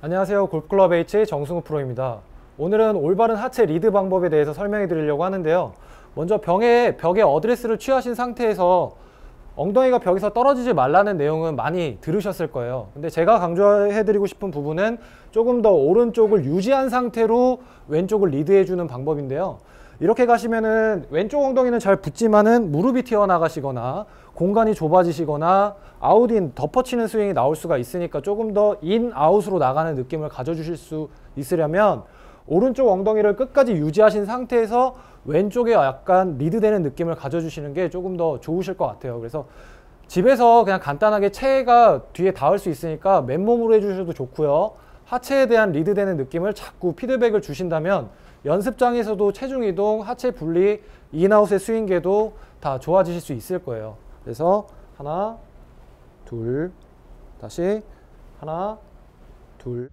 안녕하세요. 골프클럽 H 정승우 프로입니다. 오늘은 올바른 하체 리드 방법에 대해서 설명해 드리려고 하는데요. 먼저 병에, 벽에 어드레스를 취하신 상태에서 엉덩이가 벽에서 떨어지지 말라는 내용은 많이 들으셨을 거예요. 근데 제가 강조해 드리고 싶은 부분은 조금 더 오른쪽을 유지한 상태로 왼쪽을 리드해 주는 방법인데요. 이렇게 가시면은 왼쪽 엉덩이는 잘 붙지만은 무릎이 튀어나가시거나 공간이 좁아지시거나 out-in 덮어치는 스윙이 나올 수가 있으니까 조금 더 in-out으로 나가는 느낌을 가져주실 수 있으려면 오른쪽 엉덩이를 끝까지 유지하신 상태에서 왼쪽에 약간 리드되는 느낌을 가져주시는 게 조금 더 좋으실 것 같아요. 그래서 집에서 그냥 간단하게 체가 뒤에 닿을 수 있으니까 맨몸으로 해주셔도 좋고요. 하체에 대한 리드되는 느낌을 자꾸 피드백을 주신다면 연습장에서도 체중 이동, 하체 분리, 인아웃의 스윙계도 다 좋아지실 수 있을 거예요. 그래서 하나, 둘, 다시 하나, 둘.